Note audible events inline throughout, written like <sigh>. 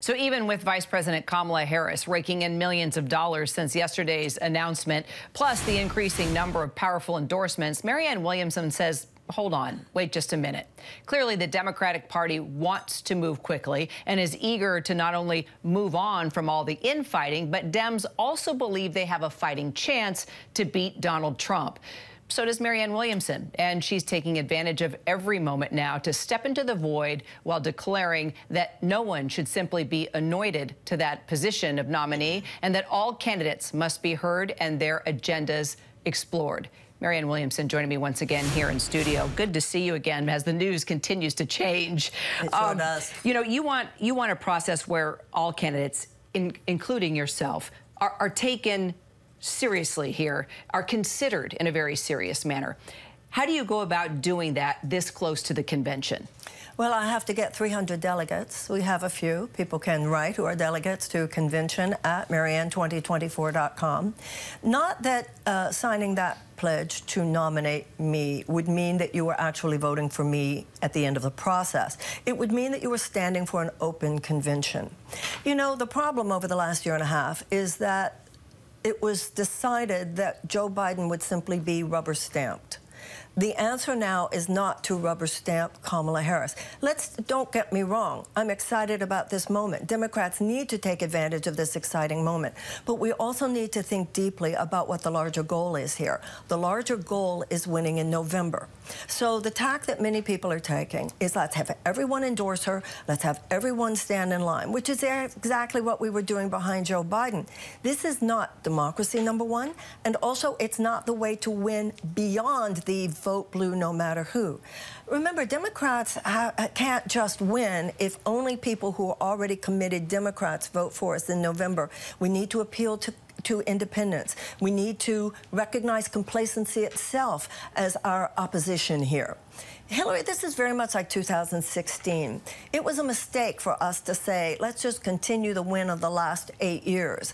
So even with Vice President Kamala Harris raking in millions of dollars since yesterday's announcement, plus the increasing number of powerful endorsements, Marianne Williamson says hold on, wait just a minute. Clearly, the Democratic Party wants to move quickly and is eager to not only move on from all the infighting, but Dems also believe they have a fighting chance to beat Donald Trump. So does Marianne Williamson, and she's taking advantage of every moment now to step into the void while declaring that no one should simply be anointed to that position of nominee and that all candidates must be heard and their agendas explored. Marianne Williamson joining me once again here in studio. Good to see you again as the news continues to change. It sure um, does. You know, you want you want a process where all candidates, in, including yourself, are, are taken seriously here are considered in a very serious manner. How do you go about doing that this close to the convention? Well, I have to get 300 delegates. We have a few. People can write who are delegates to convention at marianne2024.com. Not that uh, signing that pledge to nominate me would mean that you were actually voting for me at the end of the process. It would mean that you were standing for an open convention. You know, the problem over the last year and a half is that it was decided that Joe Biden would simply be rubber stamped. The answer now is not to rubber stamp Kamala Harris. Let's don't get me wrong. I'm excited about this moment. Democrats need to take advantage of this exciting moment, but we also need to think deeply about what the larger goal is here. The larger goal is winning in November. So the tack that many people are taking is let's have everyone endorse her, let's have everyone stand in line, which is exactly what we were doing behind Joe Biden. This is not democracy, number one, and also it's not the way to win beyond the vote blue no matter who. Remember, Democrats uh, can't just win if only people who are already committed Democrats vote for us in November. We need to appeal to to independents. We need to recognize complacency itself as our opposition here. Hillary, this is very much like 2016. It was a mistake for us to say, let's just continue the win of the last eight years.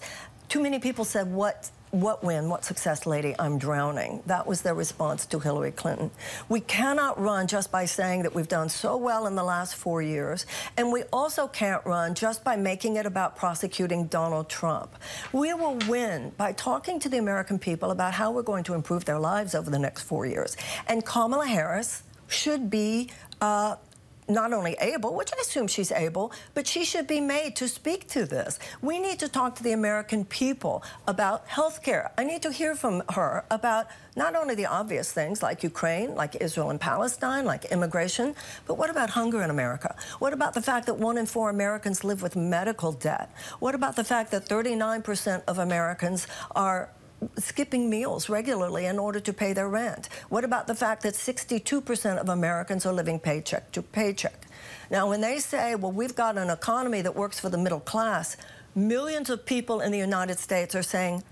Too many people said, what what win, what success, lady, I'm drowning. That was their response to Hillary Clinton. We cannot run just by saying that we've done so well in the last four years, and we also can't run just by making it about prosecuting Donald Trump. We will win by talking to the American people about how we're going to improve their lives over the next four years. And Kamala Harris should be uh, not only able, which I assume she's able, but she should be made to speak to this. We need to talk to the American people about health care. I need to hear from her about not only the obvious things like Ukraine, like Israel and Palestine, like immigration, but what about hunger in America? What about the fact that one in four Americans live with medical debt? What about the fact that 39% of Americans are skipping meals regularly in order to pay their rent? What about the fact that 62% of Americans are living paycheck to paycheck? Now, when they say, well, we've got an economy that works for the middle class, millions of people in the United States are saying,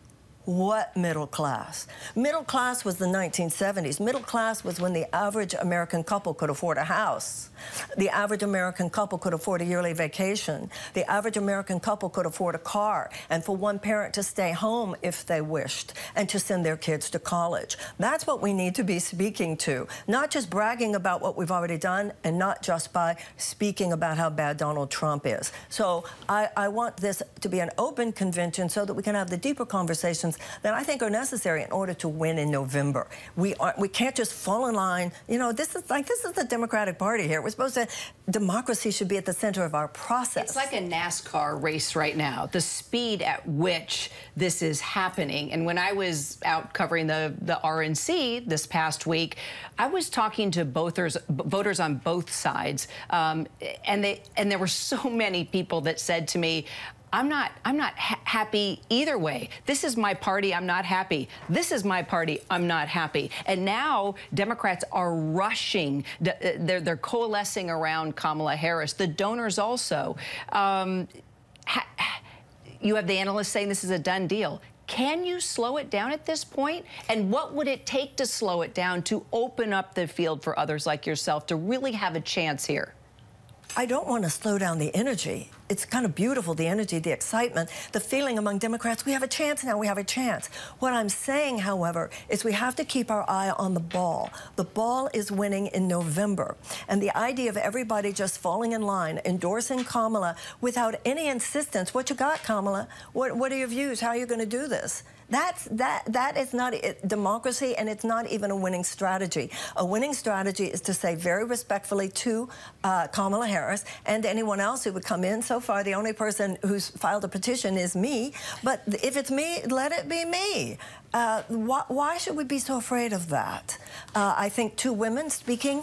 what middle class? Middle class was the 1970s. Middle class was when the average American couple could afford a house. The average American couple could afford a yearly vacation. The average American couple could afford a car and for one parent to stay home if they wished and to send their kids to college. That's what we need to be speaking to, not just bragging about what we've already done and not just by speaking about how bad Donald Trump is. So I, I want this to be an open convention so that we can have the deeper conversations that I think are necessary in order to win in November. We are, we can't just fall in line. You know, this is like this is the Democratic Party here. We're supposed to democracy should be at the center of our process. It's like a NASCAR race right now. The speed at which this is happening. And when I was out covering the the RNC this past week, I was talking to voters voters on both sides, um, and they and there were so <laughs> many people that said to me, I'm not I'm not ha happy either way. This is my party, I'm not happy. This is my party, I'm not happy. And now Democrats are rushing, uh, they're, they're coalescing around Kamala Harris. The donors also. Um, you have the analysts saying this is a done deal. Can you slow it down at this point? And what would it take to slow it down to open up the field for others like yourself to really have a chance here? I don't want to slow down the energy. it's kind of beautiful, the energy, the excitement, the feeling among Democrats, we have a chance now, we have a chance. What I'm saying, however, is we have to keep our eye on the ball. The ball is winning in November. And the idea of everybody just falling in line, endorsing Kamala without any insistence, what you got, Kamala? What, what are your views? How are you going to do this? That's, that, that is not democracy, and it's not even a winning strategy. A winning strategy is to say very respectfully to uh, Kamala Harris and anyone else who would come in. So far, the only person who's filed a petition is me. But if it's me, let it be me. Uh, why, why, should we be so afraid of that? Uh, I think two women speaking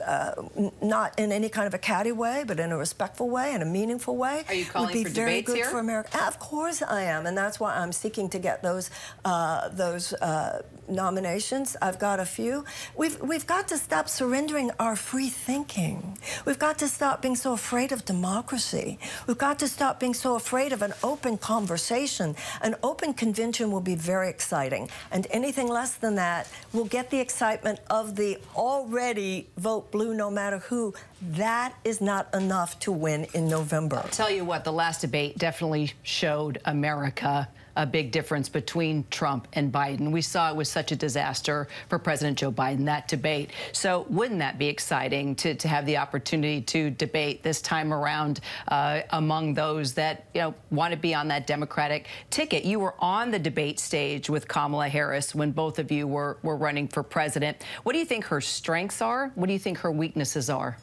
uh, not in any kind of a catty way, but in a respectful way, in a meaningful way. Are you calling would be for very good here? for America. Of course I am, and that's why I'm seeking to get those uh, those uh, nominations. I've got a few. We've we've got to stop surrendering our free thinking. We've got to stop being so afraid of democracy. We've got to stop being so afraid of an open conversation. An open convention will be very exciting, and anything less than that will get the excitement of the already vote blue no matter who, that is not enough to win in November. I'll tell you what, the last debate definitely showed America a big difference between Trump and Biden. We saw it was such a disaster for President Joe Biden, that debate. So wouldn't that be exciting to, to have the opportunity to debate this time around uh, among those that, you know, want to be on that Democratic ticket? You were on the debate stage with Kamala Harris when both of you were, were running for president. What do you think her strengths are? What do you think her weaknesses are?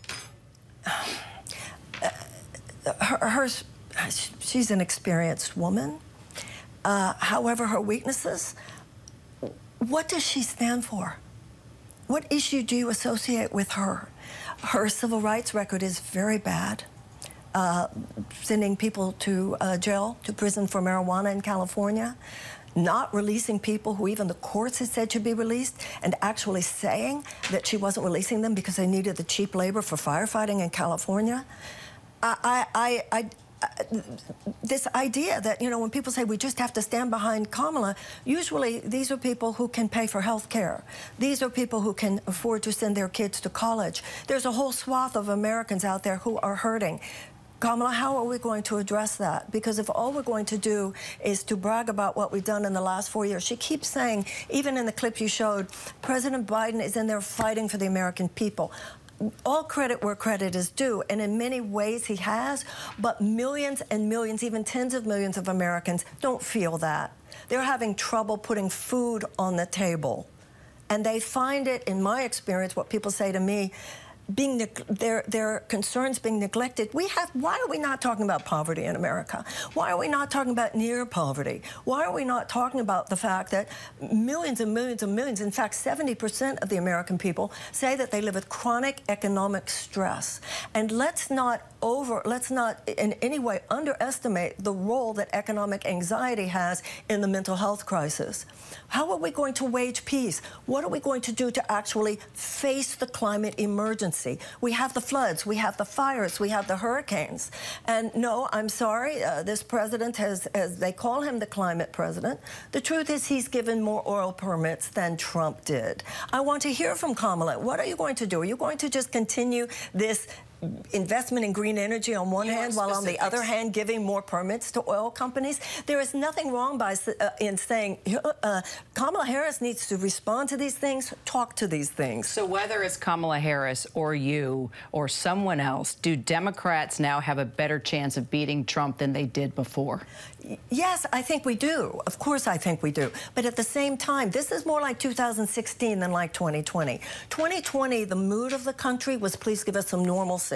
Her, her she's an experienced woman. Uh, however, her weaknesses, what does she stand for? What issue do you associate with her? Her civil rights record is very bad. Uh, sending people to uh, jail, to prison for marijuana in California, not releasing people who even the courts had said should be released, and actually saying that she wasn't releasing them because they needed the cheap labor for firefighting in California. I, I, I, this idea that, you know, when people say we just have to stand behind Kamala, usually these are people who can pay for health care. These are people who can afford to send their kids to college. There's a whole swath of Americans out there who are hurting. Kamala, how are we going to address that? Because if all we're going to do is to brag about what we've done in the last four years, she keeps saying, even in the clip you showed, President Biden is in there fighting for the American people all credit where credit is due, and in many ways he has, but millions and millions, even tens of millions of Americans don't feel that. They're having trouble putting food on the table. And they find it, in my experience, what people say to me, being their their concerns being neglected. We have why are we not talking about poverty in America? Why are we not talking about near poverty? Why are we not talking about the fact that millions and millions and millions, in fact 70% of the American people say that they live with chronic economic stress. And let's not over let's not in any way underestimate the role that economic anxiety has in the mental health crisis. How are we going to wage peace? What are we going to do to actually face the climate emergency? We have the floods, we have the fires, we have the hurricanes. And no, I'm sorry, uh, this president has, as they call him the climate president, the truth is he's given more oil permits than Trump did. I want to hear from Kamala. What are you going to do? Are you going to just continue this investment in green energy on one you hand, while on the other hand giving more permits to oil companies. There is nothing wrong by uh, in saying uh, Kamala Harris needs to respond to these things, talk to these things. So whether it's Kamala Harris or you or someone else, do Democrats now have a better chance of beating Trump than they did before? Yes, I think we do. Of course, I think we do. But at the same time, this is more like 2016 than like 2020. 2020, the mood of the country was please give us some normalcy.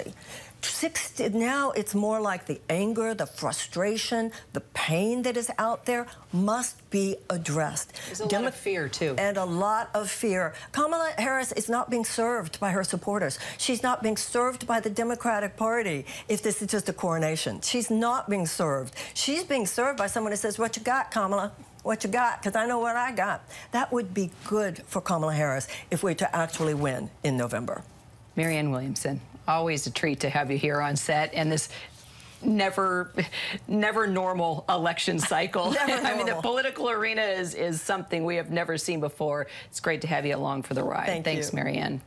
60, now it's more like the anger, the frustration, the pain that is out there must be addressed. There's a Demo lot of fear, too. And a lot of fear. Kamala Harris is not being served by her supporters. She's not being served by the Democratic Party if this is just a coronation. She's not being served. She's being served by someone who says, what you got, Kamala? What you got? Because I know what I got. That would be good for Kamala Harris if we're to actually win in November. Marianne Williamson, always a treat to have you here on set and this never never normal election <laughs> cycle. <laughs> I mean the political arena is is something we have never seen before. It's great to have you along for the ride. Thank Thanks, you. Marianne.